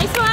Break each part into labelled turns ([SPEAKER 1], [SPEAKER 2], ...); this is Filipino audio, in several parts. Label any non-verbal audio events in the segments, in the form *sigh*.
[SPEAKER 1] Nice one.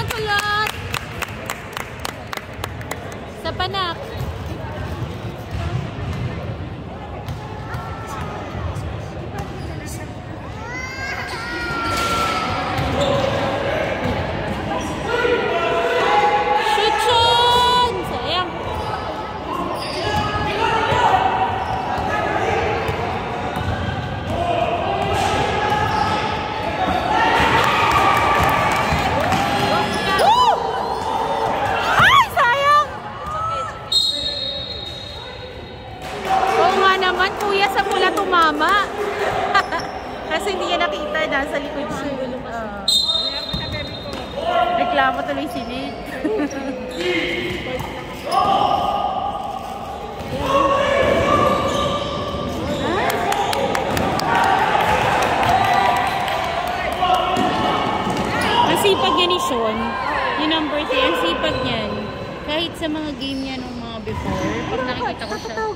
[SPEAKER 1] tita, nasa likod siya. Uh, reklamo tuloy si Nate. *laughs* Masipag niya ni Yung number 3, ang sipag niyan. Kahit sa mga game niya nung mga before, pag nakikita ko siya.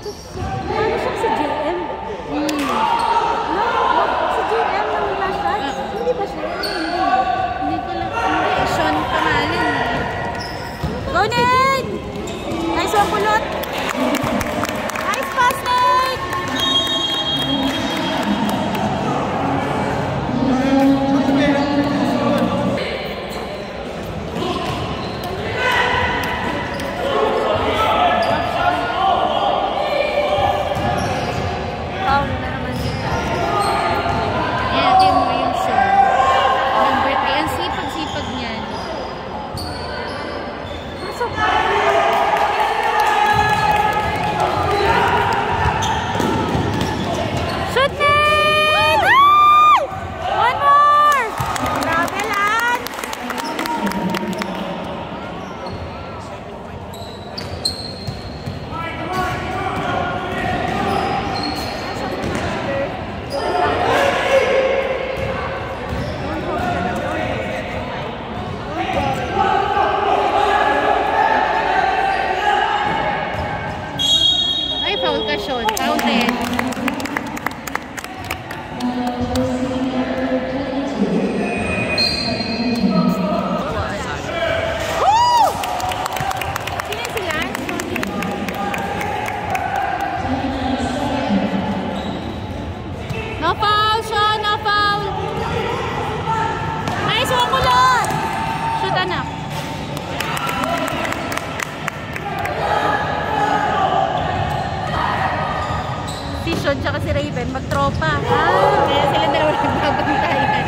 [SPEAKER 1] Vision tsaka si Raven magtropa. Ah, kaya sila dalawa nagbabantayan.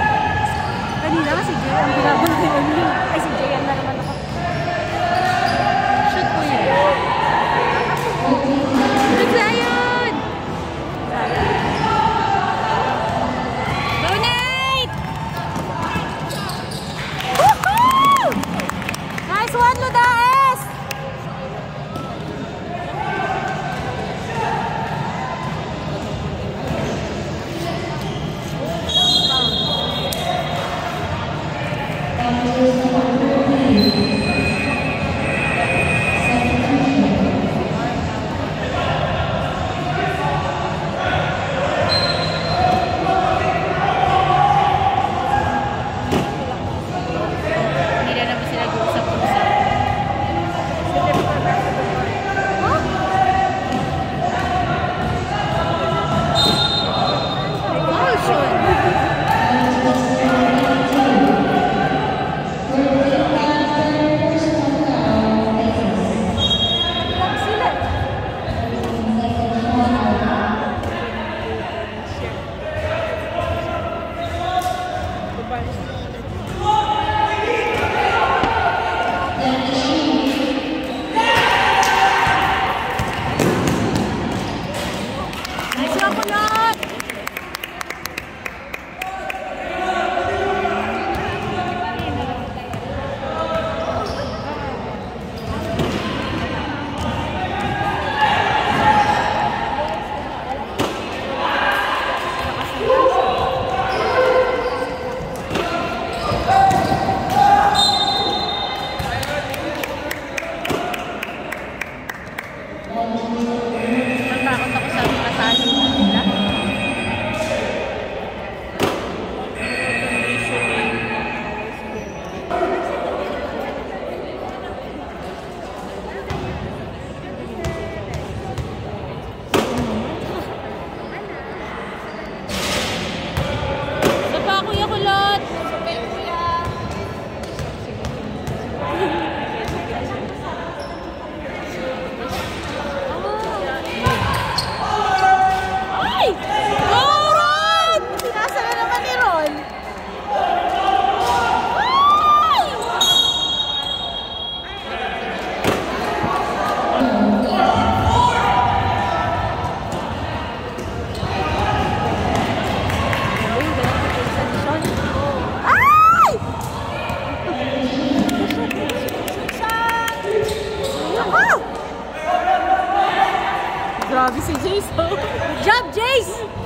[SPEAKER 2] Kanina kasi Jill ang binabantayan niya. Ay si
[SPEAKER 1] Jace. Good job, Jace.